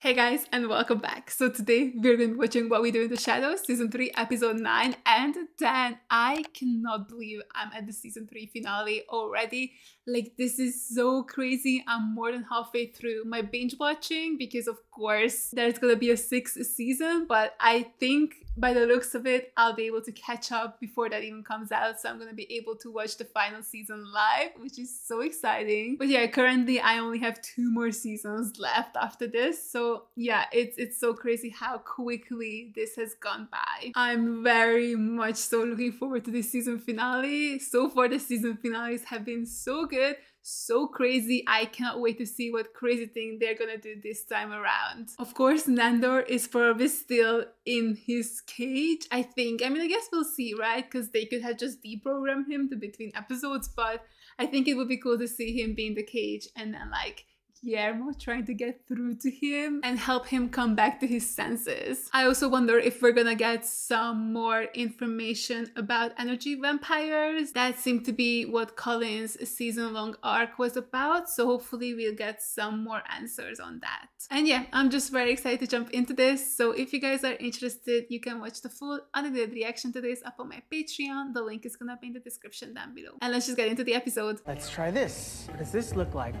Hey guys, and welcome back. So today we're going to be watching What We Do in the Shadows, season 3, episode 9 and 10. I cannot believe I'm at the season 3 finale already. Like, this is so crazy. I'm more than halfway through my binge watching because, of course, there's gonna be a sixth season, but I think by the looks of it, I'll be able to catch up before that even comes out. So I'm gonna be able to watch the final season live, which is so exciting. But yeah, currently I only have two more seasons left after this. So yeah, it's it's so crazy how quickly this has gone by. I'm very much so looking forward to this season finale. So far the season finales have been so good so crazy. I cannot wait to see what crazy thing they're gonna do this time around. Of course, Nandor is probably still in his cage, I think. I mean, I guess we'll see, right? Because they could have just deprogrammed him to between episodes, but I think it would be cool to see him be in the cage and then like Guillermo trying to get through to him and help him come back to his senses. I also wonder if we're gonna get some more information about energy vampires. That seemed to be what Colin's season long arc was about, so hopefully we'll get some more answers on that. And yeah, I'm just very excited to jump into this. So if you guys are interested, you can watch the full unedited reaction to this up on my Patreon. The link is gonna be in the description down below. And let's just get into the episode. Let's try this. What does this look like?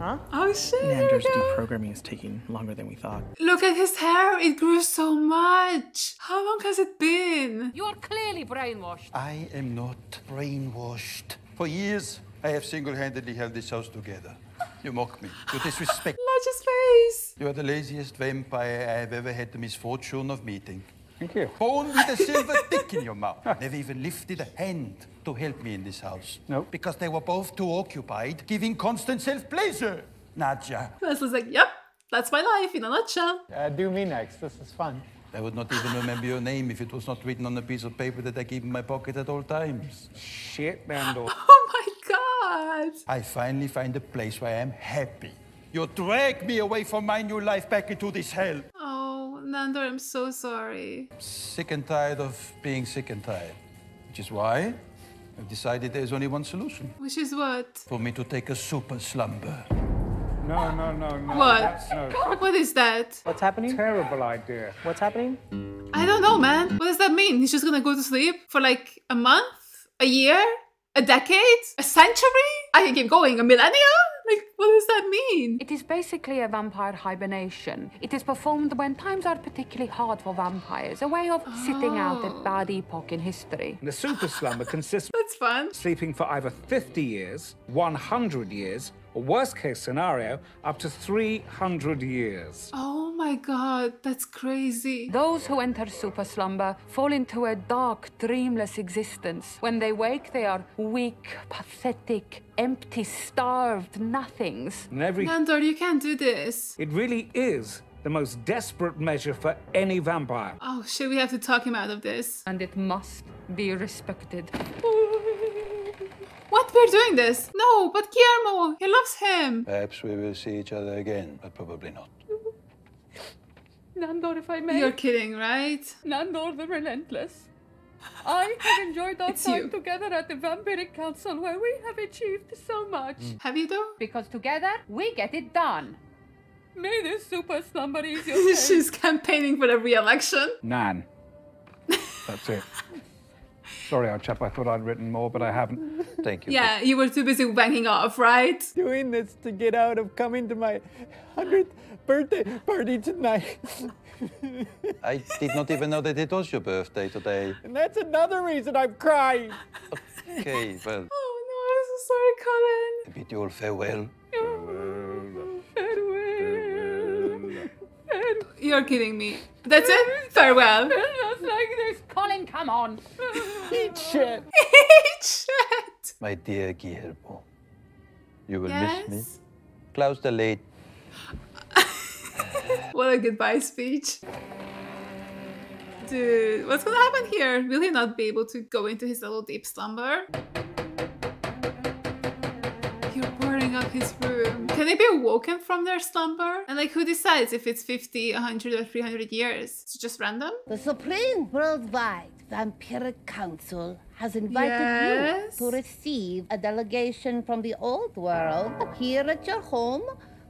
Huh? Oh shit! Nandor's go. deprogramming is taking longer than we thought. Look at his hair, it grew so much. How long has it been? You're clearly brainwashed. I am not brainwashed. For years, I have single-handedly held this house together. You mock me. You disrespect. Large his face. You are the laziest vampire I have ever had the misfortune of meeting. Thank you. Born with a silver dick in your mouth. Never even lifted a hand to help me in this house. No. Because they were both too occupied giving constant self-pleasure. Nadja. Leslie's like, yep, that's my life in a nutshell. Uh, do me next. This is fun. I would not even remember your name if it was not written on a piece of paper that I keep in my pocket at all times. Shit, Nando. Oh my god. I finally find a place where I am happy. You drag me away from my new life back into this hell. Oh, Nandor, I'm so sorry. Sick and tired of being sick and tired. Which is why I've decided there's only one solution. Which is what? For me to take a super slumber. No, no, no, no. What? No. What is that? What's happening? Terrible idea. What's happening? I don't know, man. What does that mean? He's just gonna go to sleep for like a month? A year? A decade? A century? I can keep going. A millennia? Like, what does that mean? It is basically a vampire hibernation. It is performed when times are particularly hard for vampires, a way of sitting out a oh. bad epoch in history. The super slumber consists of That's fun. sleeping for either 50 years, 100 years, or worst case scenario, up to 300 years. Oh my god, that's crazy. Those who enter super slumber fall into a dark, dreamless existence. When they wake, they are weak, pathetic, empty, starved nothings. And every Nandor, you can't do this. it really is the most desperate measure for any vampire. Oh shit, we have to talk him out of this. And it must be respected. What? We're doing this? No, but Guillermo, he loves him. Perhaps we will see each other again, but probably not. Nandor, if I may. You're kidding, right? Nandor the Relentless. I have enjoyed our It's time you. together at the Vampiric Council where we have achieved so much. Hmm. Have you though? Because together we get it done. May this super slumber ease your. She's campaigning for the re-election. Nan. That's it. Sorry, old chap. I thought I'd written more, but I haven't. Thank you. Yeah, you were too busy wanking off, right? Doing this to get out of coming to my 100th birthday party tonight. I did not even know that it was your birthday today. and that's another reason I'm crying. Okay, well, Oh no, I'm so sorry, Colin. I bid you all farewell. You're kidding me. That's it? Farewell. Just like this. Colin, come on. Eat shit. Eat Shit. My dear Guillermo, you will miss me. Yes. Klaus the late. What a goodbye speech. Dude, what's gonna happen here? Will he not be able to go into his little deep slumber? Up his room. Can they be awoken from their slumber? And like, who decides if it's 50, 100, or 300 years? It's just random? The Supreme Worldwide Vampiric Council has invited Yes. you to receive a delegation from the old world here at your home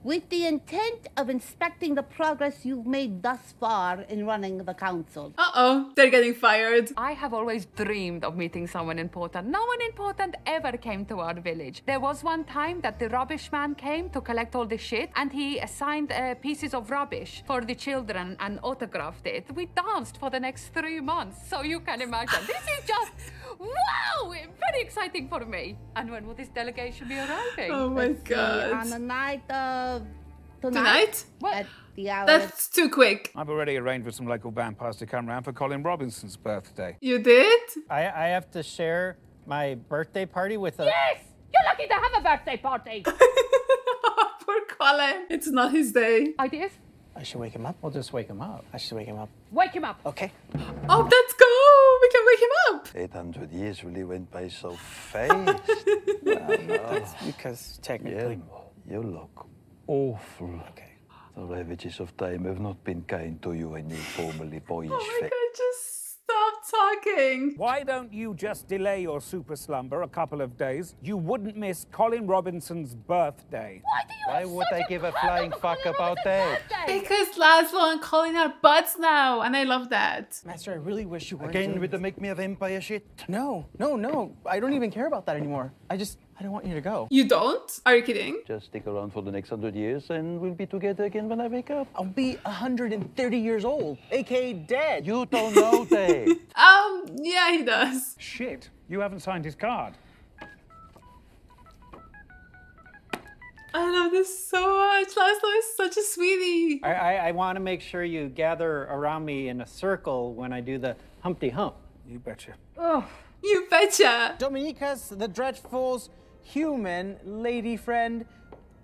with the intent of inspecting the progress you've made thus far in running the council. Uh oh, they're getting fired. I have always dreamed of meeting someone important. No one important ever came to our village. There was one time that the rubbish man came to collect all the shit and he assigned uh, pieces of rubbish for the children and autographed it. We danced for the next three months, so you can imagine. this is just wow! Very exciting for me. And when will this delegation be arriving? Oh my See, on the night of Tonight? at the hour. That's too quick. I've already arranged with some local band vampires to come round for Colin Robinson's birthday. You did? I, I have to share my birthday party with a. Yes! You're lucky to have a birthday party. Poor Colin. It's not his day. Ideas? I should wake him up. We'll just wake him up. I should wake him up. Wake him up. Okay. Oh, let's go. We can wake him up. 800 years really went by so fast. That's because technically. Guillermo, you look awful. Okay. The ravages of time have not been kind to you and your formerly boyish Oh my face. god, just stop talking. Why don't you just delay your super slumber a couple of days? You wouldn't miss Colin Robinson's birthday. Why do you Why would such I a give a flying fuck Colin about Robinson's that? birthday? Because Laszlo and Colin are buds now, and I love that. Master, I really wish you weren't. Again doing with the make me a vampire shit. No, no, no. I don't even care about that anymore. I just, I don't want you to go. You don't? Are you kidding? Just stick around for the next hundred years and we'll be together again when I wake up. I'll be 130 years old, aka dead. You don't know that. Um, yeah, he does. Shit, you haven't signed his card. I love this so much. Laszlo is such a sweetie. I, I, I want to make sure you gather around me in a circle when I do the Humpty Hump. You betcha. Oh, you betcha. Dominica's the dreadful's human lady friend,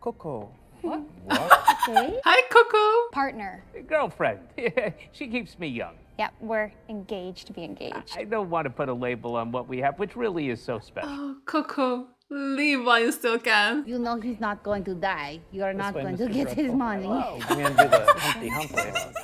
Coco. What? Hi, Coco. Partner. Girlfriend. she keeps me young. Yeah, we're engaged to be engaged. I don't want to put a label on what we have, which really is so special. Oh, Coco. Leave while you still can. You know he's not going to die. You are not way, going to Mr. get his Dreadful. money. I'm going to do the Humpty Hump.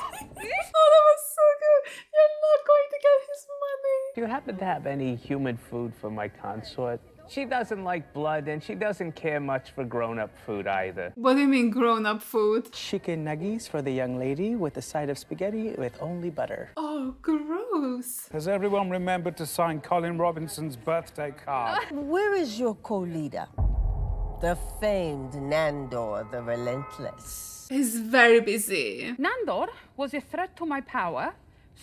Oh, that was so good. You're not going to get his money. Do you happen to have any human food for my consort? She doesn't like blood, and she doesn't care much for grown-up food either. What do you mean grown up food? Chicken nuggies for the young lady with a side of spaghetti with only butter. Oh, gross. Has everyone remembered to sign Colin Robinson's birthday card? Where is your co-leader? The famed Nandor the Relentless. He's very busy. Nandor was a threat to my power,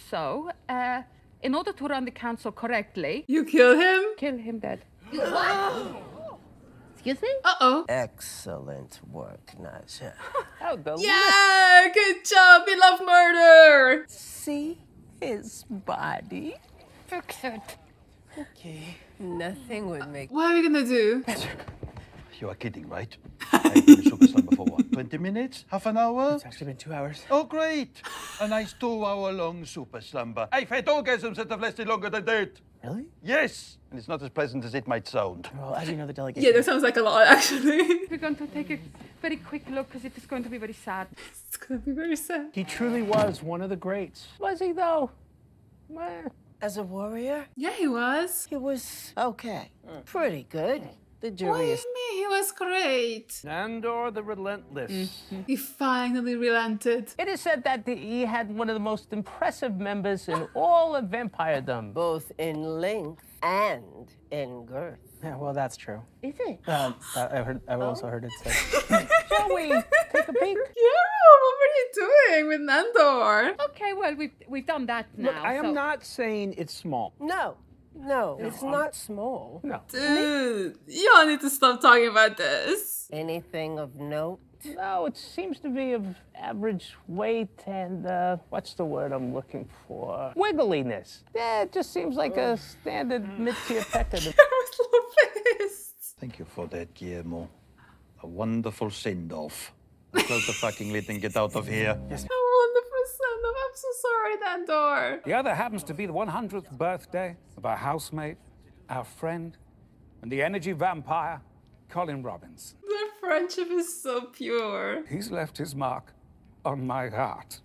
so, uh, in order to run the council correctly, You kill him? kill him dead. Excuse me? Uh oh. Excellent work, Nadja. Oh, the Yeah, good job. We love murder. See his body? Excellent. Okay. Nothing would make What are we gonna do? You are kidding, right? I've been super slumber for what? 20 minutes? Half an hour? It's actually been two hours. Oh, great! A nice two hour long super slumber. I've had orgasms that have lasted longer than that. Really? Yes! And it's not as pleasant as it might sound. Well, as you know, the delegation. Yeah, that sounds like a lot, actually. We're going to take a very quick look because it is going to be very sad. it's gonna be very sad. He truly was one of the greats. Was he though? Meh. As a warrior, Yeah, he was. he was okay. Pretty good. The What do jury you is mean? He was great. Nandor the Relentless. He finally relented. It is said that he had one of the most impressive members in all of vampiredom. both in length and in girth. Yeah, well, that's true. Is it? Um, I- I've heard. I've also heard it said. Shall we take a peek? Yeah, what were you doing with Nandor? Okay, well, we've, we've done that now. Look, I am so- not saying it's small. No, no, it's not small. No. Dude, you all need to stop talking about this. Anything of note? No, it seems to be of average weight and, uh, what's the word I'm looking for? Wiggliness. Yeah, it just seems like a standard mid-tier pecker. I was so. Thank you for that, Guillermo. A wonderful send off. Close the fucking lid and get out of here. A I'm so sorry, Nandor. The other happens to be the 100th birthday of our housemate, our friend, and the energy vampire, Colin Robbins. Their friendship is so pure. He's left his mark on my heart.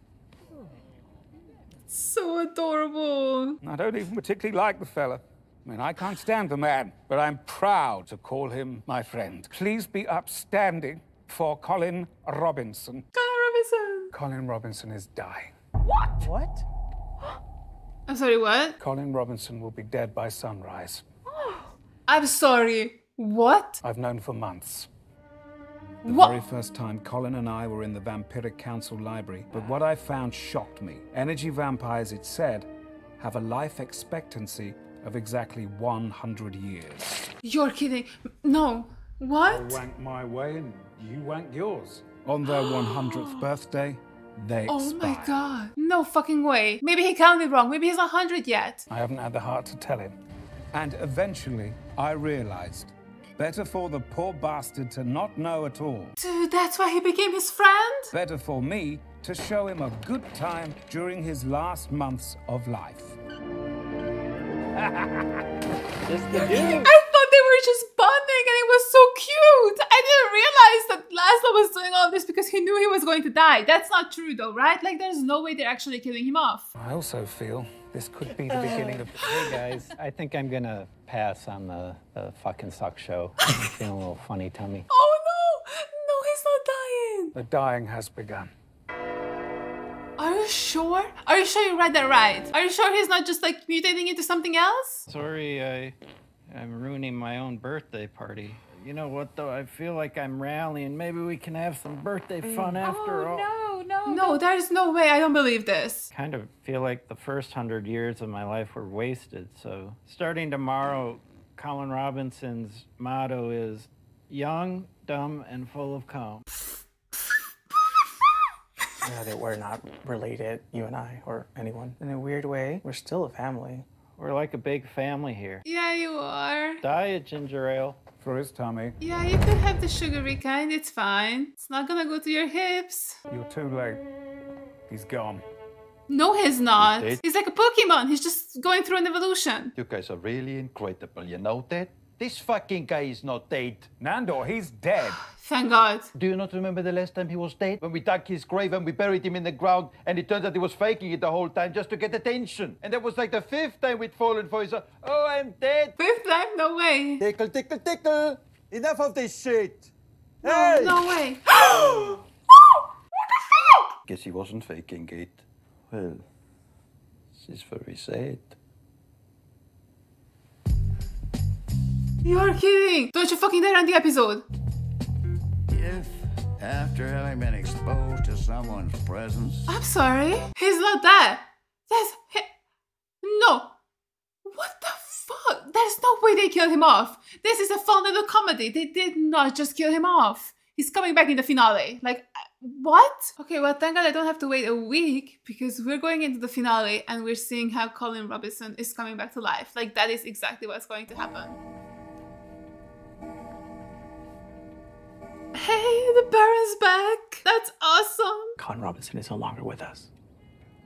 So adorable. I don't even particularly like the fella. I mean, I can't stand the man, but I'm proud to call him my friend. Please be upstanding for Colin Robinson. Colin Robinson. Colin Robinson is dying. What? What? I'm sorry, what? Colin Robinson will be dead by sunrise. Oh, I'm sorry. What? I've known for months. The What? very first time Colin and I were in the Vampiric Council library, but what I found shocked me. Energy vampires, it said, have a life expectancy of exactly 100 years. You're kidding. No. What? I What? wank my way and you wank yours. On their 100th birthday, they Oh expire. my god. No fucking way. Maybe he counted wrong. Maybe he's not 100 yet. I haven't had the heart to tell him. And eventually, I realized better for the poor bastard to not know at all. Dude, that's why he became his friend? Better for me to show him a good time during his last months of life. Just the I dude. thought they were just bonding and it was so cute. I didn't realize that Laszlo was doing all this because he knew he was going to die. That's not true though, right? Like there's no way they're actually killing him off. I also feel this could be the uh, beginning of. Hey guys, I think I'm gonna pass on the, the fucking suck show. I'm feeling a little funny tummy. Oh no! No, he's not dying. The dying has begun. Are you sure? Are you sure you read that right? Are you sure he's not just like mutating into something else? Sorry, I, I'm ruining my own birthday party. You know what though? I feel like I'm rallying. Maybe we can have some birthday mm. fun after oh, all. No, no. No, there's no way. I don't believe this. Kind of feel like the first hundred years of my life were wasted. So starting tomorrow, Colin Robinson's motto is young, dumb, and full of calm. You know that we're not related, you and I, or anyone. In a weird way, we're still a family. We're like a big family here. Yeah, you are. Diet ginger ale. For his tummy. Yeah, you could have the sugary kind. It's fine. It's not gonna go to your hips. You're too late. He's gone. No, he's not. dead. He's like a Pokemon. He's just going through an evolution. You guys are really incredible, you know that? This fucking guy is not dead. Nando, he's dead. Thank God. Do you not remember the last time he was dead? When we dug his grave and we buried him in the ground, and it turns out he was faking it the whole time just to get attention. And that was like the fifth time we'd fallen for his. uh, Oh, I'm dead. Fifth time? No way. Tickle, tickle, tickle. Enough of this shit. No, Hey! no way. Oh, what the fuck? Guess he wasn't faking it. Well, this is very sad. You're kidding. Don't you fucking dare end the episode. If, after having been exposed to someone's presence, I'm sorry. He's not that. That's. He... No. What the fuck? There's no way they killed him off. This is a fun little comedy. They did not just kill him off. He's coming back in the finale. Like, what? Okay, well, thank God I don't have to wait a week because we're going into the finale and we're seeing how Colin Robinson is coming back to life. Like, that is exactly what's going to happen. Hey, the Baron's back. That's awesome. Colin Robinson is no longer with us.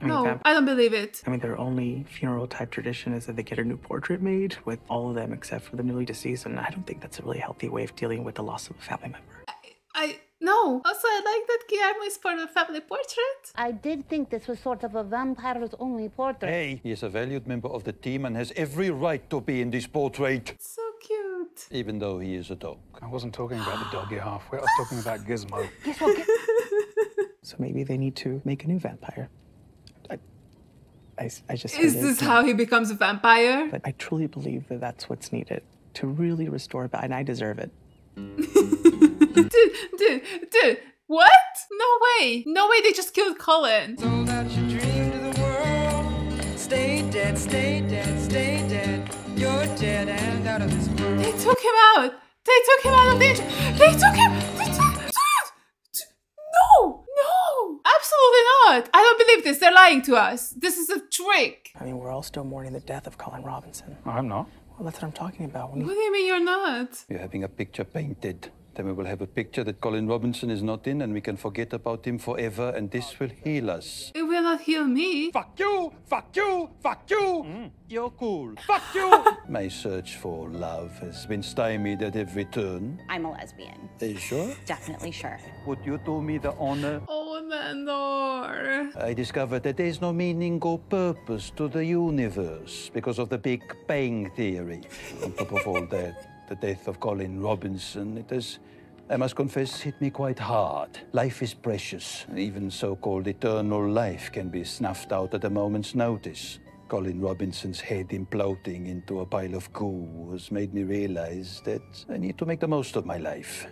I mean, No, vamp- I don't believe it. I mean, their only funeral type tradition is that they get a new portrait made with all of them except for the newly deceased, and I don't think that's a really healthy way of dealing with the loss of a family member. I no. Also, I like that Guillermo is part of the family portrait. I did think this was sort of a vampire's only portrait. Hey, he is a valued member of the team and has every right to be in this portrait, So cute. even though he is a dog. I wasn't talking about the doggy halfway. I was talking about Gizmo. So maybe they need to make a new vampire. I just. Is this it, how he becomes a vampire? But I truly believe that that's what's needed to really restore, ba- and I deserve it. dude, dude, dude. What? No way. No way they just killed Colin. Stay dead, stay dead, stay dead. You're dead and out of this world. They took him out. They took him out of danger. They took him. They took, dude, dude, no, no, absolutely not. I don't believe this. They're lying to us. This is a trick. I mean, we're all still mourning the death of Colin Robinson. I'm not. Well, that's what I'm talking about. What do you mean you're not? We're having a picture painted. Then we will have a picture that Colin Robinson is not in, and we can forget about him forever, and this will heal us. It will not heal me. Fuck you! Fuck you! Fuck you! Mm. You're cool. Fuck you! My search for love has been stymied at every turn. I'm a lesbian. Are you sure? Definitely sure. Would you do me the honor? Oh, Nandor. I discovered that there is no meaning or purpose to the universe because of the Big Bang Theory. On top of all that, the death of Colin Robinson, it has I must confess, hit me quite hard. Life is precious. Even so called eternal life can be snuffed out at a moment's notice. Colin Robinson's head imploding into a pile of goo has made me realize that I need to make the most of my life.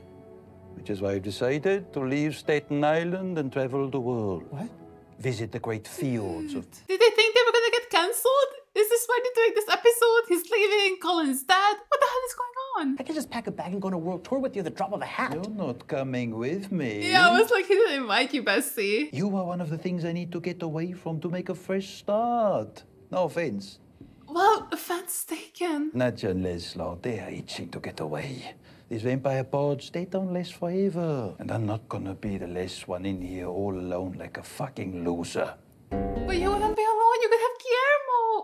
Which is why I've decided to leave Staten Island and travel the world. What? Visit the great fields of Did they think they were gonna get cancelled? Is this why they're doing this episode? He's leaving, Colin's dad. What the hell is going on? I could just pack a bag and go on a world tour with you at the drop of a hat. You're not coming with me. Yeah, I was like, he didn't invite you, Bessie. You are one of the things I need to get away from to make a fresh start. No offense. Well, offense taken. Nadja and Leslie, they are itching to get away. These vampire pods, they don't last forever. And I'm not gonna be the last one in here all alone like a fucking loser. But you wouldn't be alone. You could have Guillermo.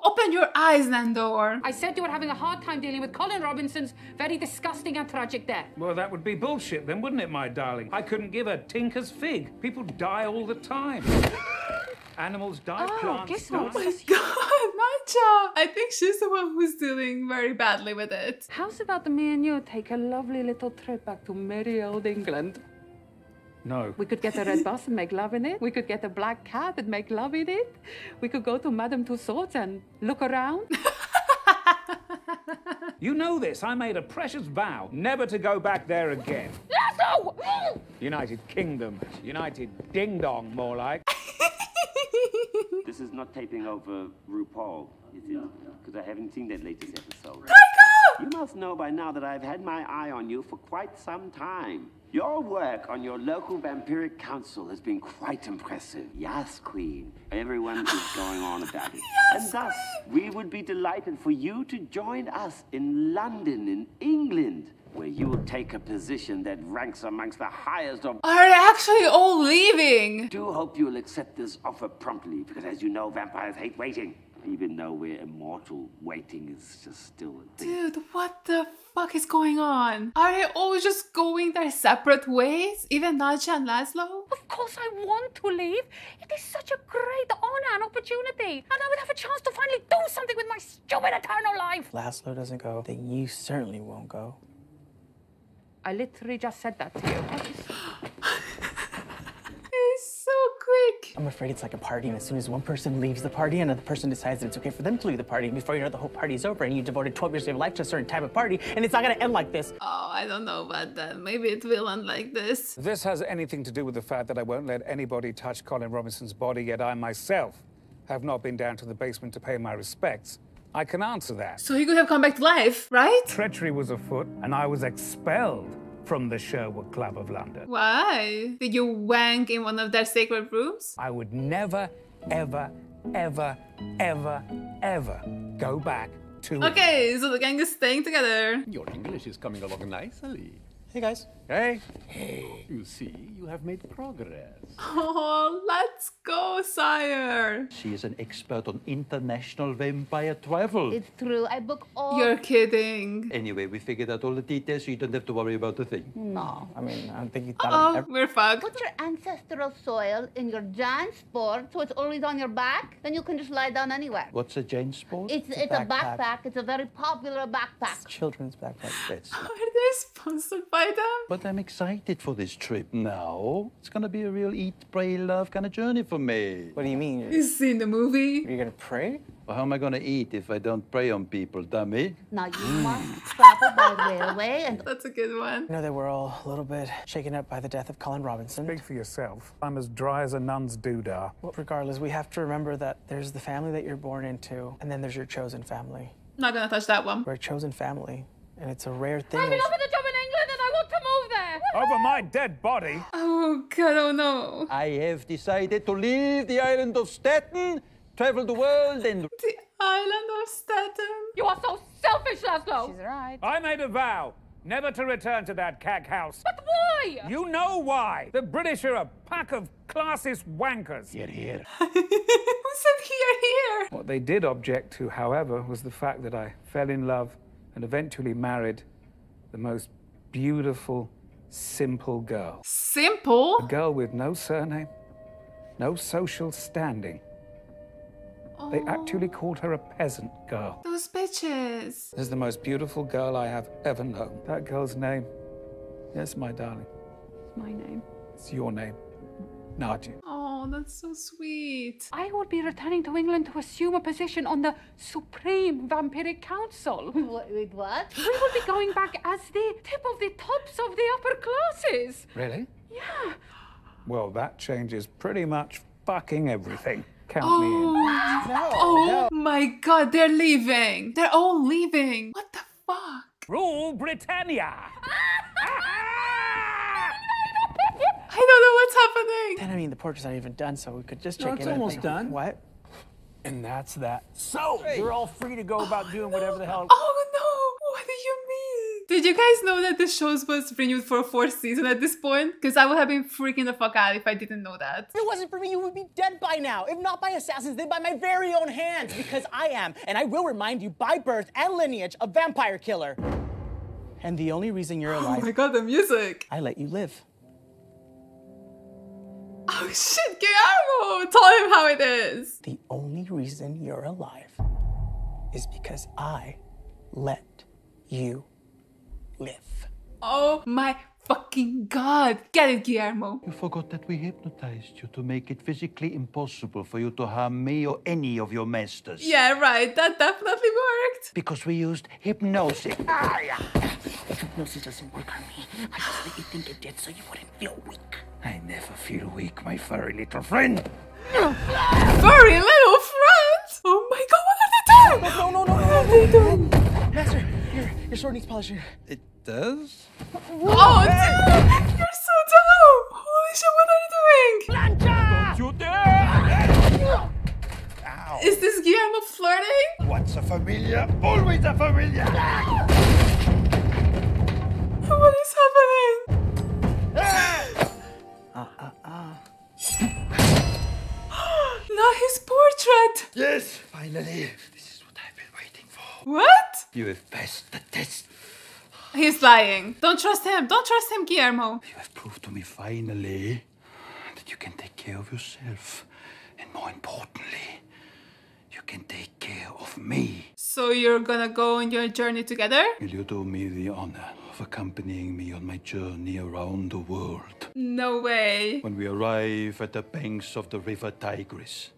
Open your eyes, Nandor. I said you were having a hard time dealing with Colin Robinson's very disgusting and tragic death. Well, that would be bullshit then, wouldn't it, my darling? I couldn't give a tinker's fig. People die all the time. Animals die, Oh, plants Gizmo. die. God, Nadja. I think she's the one who's dealing very badly with it. How's about me and you take a lovely little trip back to merry old England? No. We could get a red bus and make love in it. We could get a black cat and make love in it. We could go to Madame Tussauds and look around. You know this. I made a precious vow never to go back there again. Laszlo! United Kingdom. United Ding Dong, more like. This is not taping over uh, RuPaul, is it? Because I haven't seen that latest episode. You must know by now that I've had my eye on you for quite some time. Your work on your local vampiric council has been quite impressive. Yes, Queen. Everyone is going on about it. and thus, we would be delighted for you to join us in London, in England, where you will take a position that ranks amongst the highest of Are they actually all leaving? do hope you will accept this offer promptly, because as you know, vampires hate waiting. Even though we're immortal, waiting is just still a thing. Dude, what the fuck is going on? Are they all just going their separate ways? Even Nadja and Laszlo? Of course, I want to leave. It is such a great honor and opportunity. And I would have a chance to finally do something with my stupid eternal life. If Laszlo doesn't go, then you certainly won't go. I literally just said that to you. It's so quick. I'm afraid it's like a party, and as soon as one person leaves the party, another person decides that it's okay for them to leave the party. And before you know, it, the whole party's over, and you devoted 12 years of your life to a certain type of party, and it's not gonna end like this. Oh, I don't know about that. Maybe it will end like this. This has anything to do with the fact that I won't let anybody touch Colin Robinson's body, yet I myself have not been down to the basement to pay my respects, I can answer that. So he could have come back to life, right? Treachery was afoot, and I was expelled from the Sherwood Club of London. Why? Did you wank in one of their sacred rooms? I would never, ever, ever, ever, ever go back to. Okay, so the gang is staying together. Your English is coming along nicely. Hey guys. Hey. Hey. You see, you have made progress. Oh, let's go, sire. She is an expert on international vampire travel. It's true. I book all. You're kidding. Anyway, we figured out all the details so you don't have to worry about a thing. No, I mean, I don't think you thought Oh, of we're fucked. Put your ancestral soil in your JanSport so it's always on your back. Then you can just lie down anywhere. What's a JanSport? It's a it's a backpack. backpack. It's a very popular backpack. Children's backpack. That's Are they sponsored by them? But I'm excited for this trip now. It's gonna be a real eat, pray, love kind of journey for me. What do you mean? You seen the movie? You're gonna pray? Well, how am I gonna eat if I don't pray on people, dummy? Now you must travel by railway and That's a good one. I know that we're all a little bit shaken up by the death of Colin Robinson. Speak for yourself. I'm as dry as a nun's doodah. Well, regardless, we have to remember that there's the family that you're born into, and then there's your chosen family. Not gonna touch that one. We're a chosen family, and it's a rare thing. I've been that- offered a job in England and I want to move there. Over my dead body. Oh god, oh no. I have decided to leave the island of Staten, travel the world, and The island of Staten. You are so selfish, Laszlo. She's right. I made a vow never to return to that cag house. But why? You know why. The British are a pack of classist wankers. Here, here. Who said here, here? What they did object to, however, was the fact that I fell in love and eventually married the most beautiful, simple girl. Simple? A girl with no surname, no social standing. They oh. actually called her a peasant girl. Those bitches. This is the most beautiful girl I have ever known. That girl's name Yes, my darling. It's my name. It's your name. Nadja. Oh, that's so sweet. I will be returning to England to assume a position on the Supreme Vampiric Council. Wait, what? We will be going back as the tip of the tops of the upper classes. Really? Yeah. Well, that changes pretty much fucking everything. Count me in. Oh, oh my god, they're leaving. They're all leaving. What the fuck? Rule Britannia! Ah! I don't know what's happening. And I mean, the portrait's not even done, so we could just No, check it's in. and almost done. What? And that's that. So, you're all free to go oh, about doing whatever the hell. Oh no! What do you mean? Did you guys know that the show was renewed for a fourth season at this point? Because I would have been freaking the fuck out if I didn't know that. If it wasn't for me, you would be dead by now. If not by assassins, then by my very own hands. Because I am, and I will remind you by birth and lineage, a vampire killer. And the only reason you're oh alive. Oh my god, the music! I let you live. Oh shit, Guillermo! Tell him how it is. The only reason you're alive is because I let you live. Oh my fucking god! Get it, Guillermo. You forgot that we hypnotized you to make it physically impossible for you to harm me or any of your masters. Yeah, right. That definitely worked. Because we used hypnosis. Ah, yeah. Hypnosis doesn't work on me. I just let you think it did so you wouldn't feel weak. I never feel weak, my furry little friend. Furry little friend! Oh my god, what are they doing? No, no, no, no, What are they doing? Master, your, your sword needs polishing. It does? Oh, dude! You're so dumb! Holy shit, what are you doing? Plancha! You dare! Is this Guillermo flirting? What's a familiar? Always a familiar! What is happening? His portrait! Yes, finally. This is what I've been waiting for. What? You have passed the test. He's lying. Don't trust him. Don't trust him, Guillermo. You have proved to me finally that you can take care of yourself. And more importantly, you can take care of me. So you're gonna go on your journey together? Will you do me the honor of accompanying me on my journey around the world? No way. When we arrive at the banks of the river Tigris,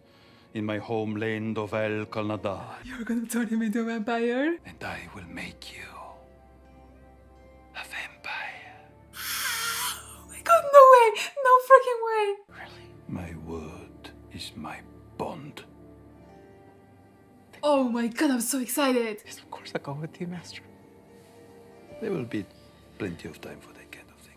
in my homeland of Al Qolnidar, You're gonna turn him into a vampire? and I will make you a vampire. Oh my god, no way! No freaking way! Really? My word is my bond. Oh my god, I'm so excited. Of course, I'll go with you, Master. There will be plenty of time for that kind of thing.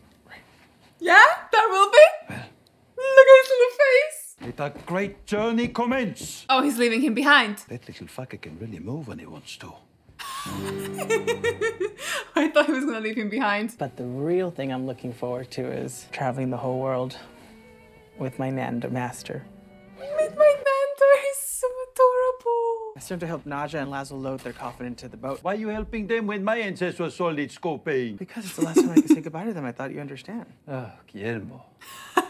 Yeah? There will be? Look at his little face. Let our great journey commence. Oh, he's leaving him behind. That little fucker can really move when he wants to. I thought he was gonna leave him behind. But the real thing I'm looking forward to is traveling the whole world with my Nanda Master. Meet my Nando, he's so adorable. I started to help Nadja and Laszlo load their coffin into the boat. Why are you helping them when my ancestors solid scoping? Because it's the last time I could say goodbye to them. I thought you understand. Oh, Guillermo.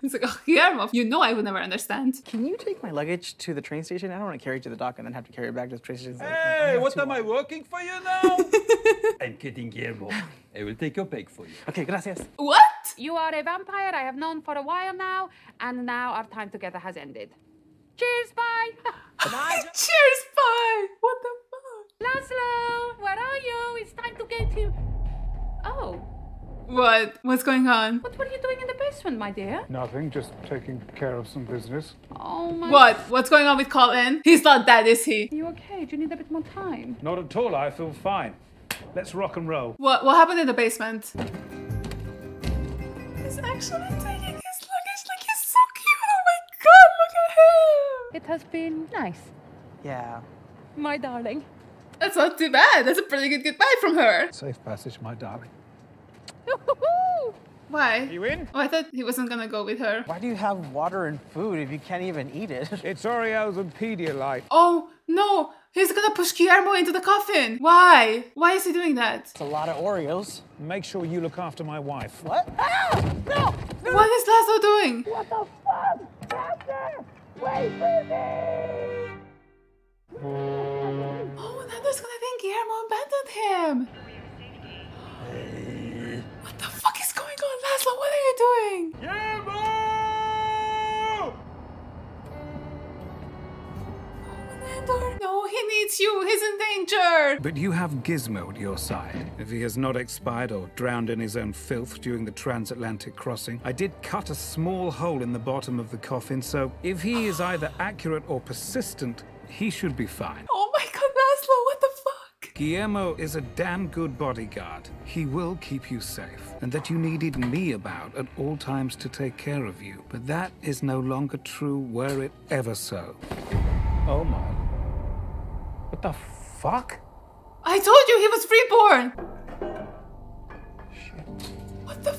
He's like, oh, Guillermo, you know I would never understand. Can you take my luggage to the train station? I don't want to carry it to the dock and then have to carry it back to the train station. Hey, what am I working for you now? I'm kidding, Guillermo. I will take your bag for you. Okay, gracias. What? You are a vampire I have known for a while now, and now our time together has ended. Cheers, bye! Cheers, bye! What the fuck? Laszlo, where are you? It's time to go to. Oh, What? What's going on? what were you doing in the basement, my dear? Nothing, just taking care of some business. Oh my. What? What's going on with Colin? He's not dead, is he? You okay? Do you need a bit more time? Not at all, I feel fine. Let's rock and roll. What? What happened in the basement? He's actually taking his luggage like he's so cute. Oh my god, look at him! It has been nice, Yeah. my darling. That's not too bad. That's a pretty good goodbye from her. Safe passage, my darling. Why? You in? Oh, I thought he wasn't gonna go with her. Why do you have water and food if you can't even eat it? It's Oreos and Pedialyte. Oh no! He's gonna push Guillermo into the coffin. Why? Why is he doing that? It's a lot of Oreos. Make sure you look after my wife. What? Ah! No! What is Laszlo doing? What the fuck? Master! Wait for me! Oh, Nando's gonna think Guillermo abandoned him. What the fuck? Laszlo, what are you doing? Nandor, oh, no, he needs you. He's in danger. But you have Gizmo at your side. If he has not expired or drowned in his own filth during the transatlantic crossing, I did cut a small hole in the bottom of the coffin, so if he is either accurate or persistent, he should be fine. Oh my god, Laszlo, what the fuck? Guillermo is a damn good bodyguard. He will keep you safe, and that you needed me about at all times to take care of you. But that is no longer true, were it ever so. Oh my. What the fuck? I told you he was reborn. Shit. What the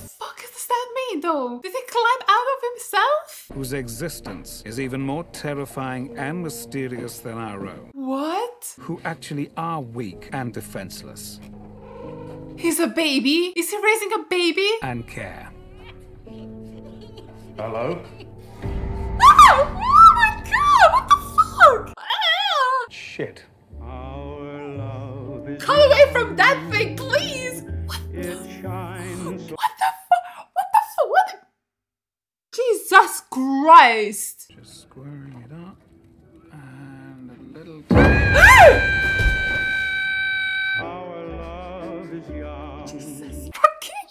fuck does that mean, though? Did he climb out of himself? Whose existence is even more terrifying and mysterious than our own. What? Who actually are weak and defenseless. He's a baby? Is he raising a baby? And care. Hello? Ah! Oh my god! What the fuck? Ah! Shit. Come away from that thing, please! What the fuck? What the fuck? What the fuck? What? the- Jesus Christ! Just squaring it up. And a little. Jesus fucking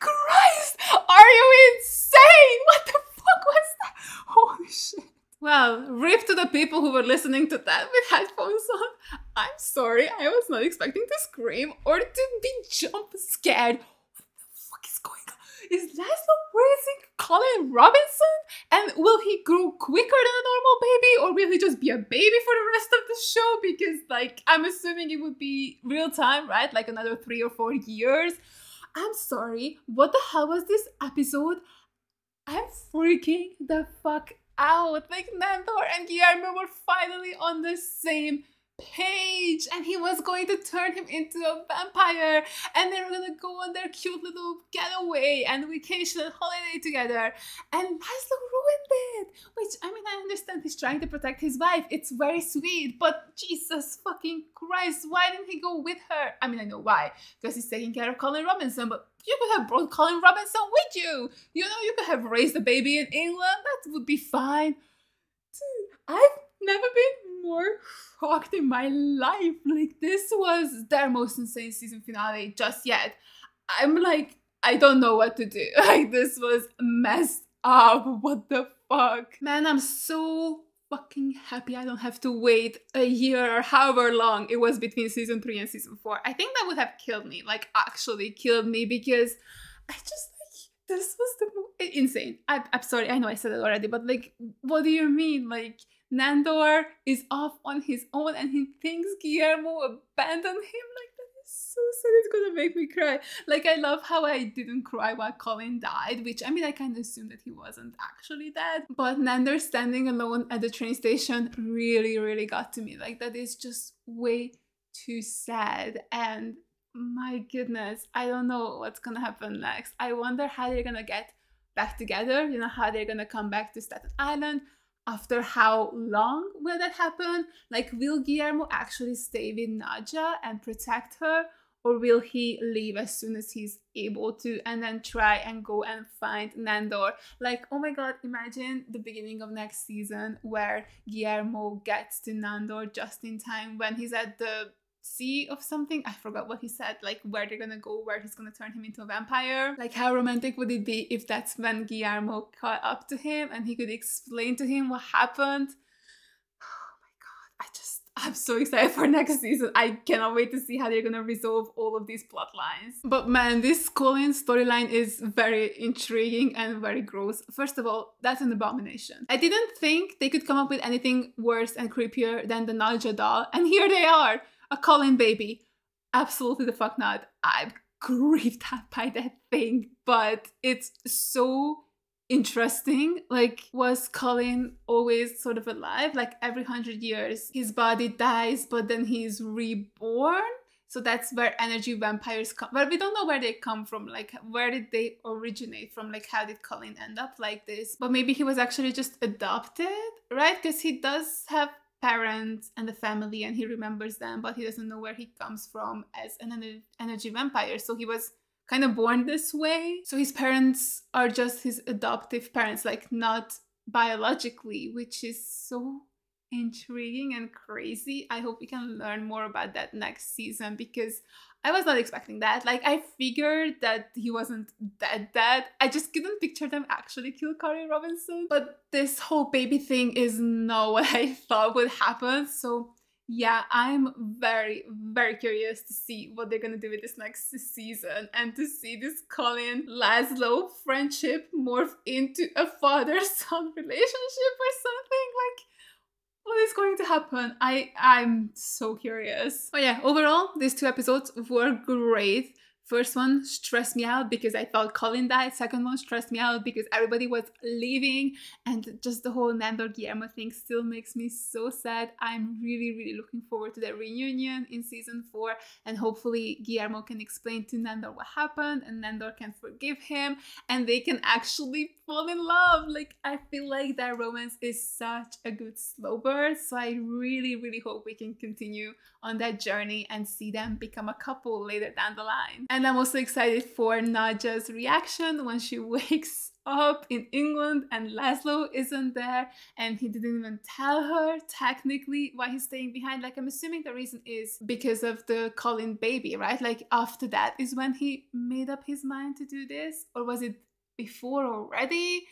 Christ! Are you insane? What the fuck was that? Holy shit. Well, rip to the people who were listening to that with headphones on. I'm sorry, I was not expecting to scream or to be jump scared. What the fuck is going on? Is Laszlo raising Colin Robinson? And will he grow quicker than a normal baby? Or will he just be a baby for the rest of the show? Because, like, I'm assuming it would be real time, right? Like another three or four years. I'm sorry, what the hell was this episode? I'm freaking the fuck out. Like Nandor and Guillermo were finally on the same page and he was going to turn him into a vampire. And they were gonna go on their cute little getaway and vacation and holiday together. And Laszlo ruined it which I mean I understand he's trying to protect his wife. It's very sweet but Jesus fucking Christ why didn't he go with her? I mean I know why because he's taking care of Colin Robinson but you could have brought Colin Robinson with you. You know you could have raised the baby in England. That would be fine. Dude, I've never been shocked in my life. Like this was their most insane season finale just yet. I'm like, I don't know what to do. Like this was messed up. What the fuck? Man, I'm so fucking happy I don't have to wait a year or however long it was between season three and season four. I think that would have killed me, like actually killed me because I just like this was the insane. I, I'm sorry, I know I said it already, but like, what do you mean? Like, Nandor is off on his own and he thinks Guillermo abandoned him. Like, that is so sad. It's gonna make me cry. Like, I love how I didn't cry while Colin died, which I mean, I kind of assumed that he wasn't actually dead. But Nandor standing alone at the train station really, really got to me. Like, that is just way too sad. And my goodness, I don't know what's gonna happen next. I wonder how they're gonna get back together, you know, how they're gonna come back to Staten Island. After how long will that happen? Like, will Guillermo actually stay with Nadja and protect her? Or will he leave as soon as he's able to and then try and go and find Nandor? Like, oh my god, imagine the beginning of next season where Guillermo gets to Nandor just in time when he's at the sea of something. I forgot what he said, like where they're gonna go, where he's gonna turn him into a vampire. Like, how romantic would it be if that's when Guillermo caught up to him and he could explain to him what happened? Oh my god, I just, I'm so excited for next season. I cannot wait to see how they're gonna resolve all of these plot lines. But man, this Colin storyline is very intriguing and very gross. First of all, that's an abomination. I didn't think they could come up with anything worse and creepier than the Nadja doll, and here they are a Colin baby. Absolutely the fuck not. I'm grieved by that thing, but it's so interesting. Like, was Colin always sort of alive? Like, every hundred years, his body dies, but then he's reborn. So that's where energy vampires come. But we don't know where they come from. Like, where did they originate from? Like, how did Colin end up like this? But maybe he was actually just adopted, right? Because he does have parents and the family and he remembers them, but he doesn't know where he comes from as an energy vampire. So he was kind of born this way. So his parents are just his adoptive parents, like not biologically, which is so intriguing and crazy. I hope we can learn more about that next season because I was not expecting that. Like I figured that he wasn't dead dead. I just couldn't picture them actually kill Colin Robinson. But this whole baby thing is not what I thought would happen. So yeah, I'm very, very curious to see what they're gonna do with this next season and to see this Colin Laszlo friendship morph into a father son relationship or something. Like, what is going to happen? I I'm so curious. Oh yeah, overall, these two episodes were great. First one stressed me out because I thought Colin died. Second one stressed me out because everybody was leaving. And just the whole Nandor Guillermo thing still makes me so sad. I'm really, really looking forward to the reunion in season four. And hopefully, Guillermo can explain to Nandor what happened and Nandor can forgive him and they can actually fall in love. Like, I feel like their romance is such a good slow burn. So I really, really hope we can continue on that journey and see them become a couple later down the line. And I'm also excited for Nadja's reaction when she wakes up in England and Laszlo isn't there and he didn't even tell her technically why he's staying behind. Like I'm assuming the reason is because of the Colin baby, right? Like after that is when he made up his mind to do this or was it before already?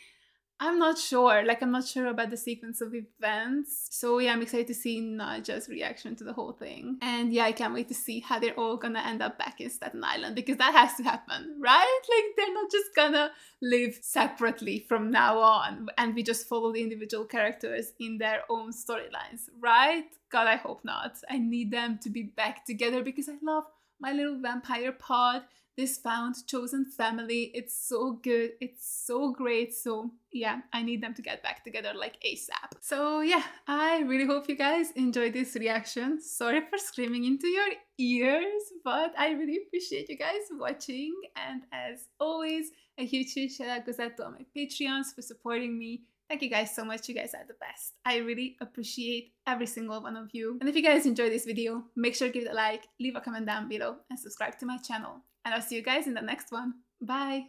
I'm not sure. Like, I'm not sure about the sequence of events. So, yeah, I'm excited to see Nadja's reaction to the whole thing. And yeah, I can't wait to see how they're all gonna end up back in Staten Island because that has to happen, right? Like, they're not just gonna live separately from now on and we just follow the individual characters in their own storylines, right? God, I hope not. I need them to be back together because I love my little vampire pod this found chosen family. It's so good. It's so great. So yeah, I need them to get back together like ASAP. So yeah, I really hope you guys enjoyed this reaction. Sorry for screaming into your ears, but I really appreciate you guys watching. And as always, a huge, huge shout out goes out to all my Patreons for supporting me. Thank you guys so much. You guys are the best. I really appreciate every single one of you. And if you guys enjoyed this video, make sure to give it a like, leave a comment down below, and subscribe to my channel. And I'll see you guys in the next one. Bye.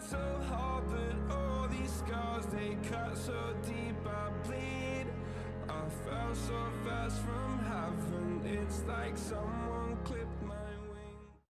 So hard, but all these scars they cut so deep I bleed. I fell so fast from heaven. It's like someone